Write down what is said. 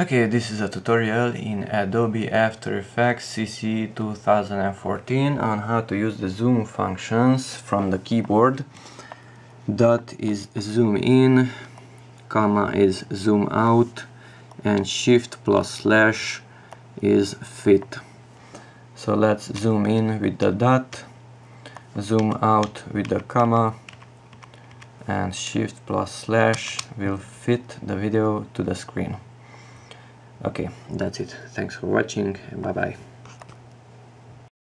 Okay, this is a tutorial in Adobe After Effects CC 2014 on how to use the zoom functions from the keyboard. Dot is zoom in, comma is zoom out, and shift plus slash is fit. So let's zoom in with the dot, zoom out with the comma, and shift plus slash will fit the video to the screen okay that's it. Thanks for watching. And bye bye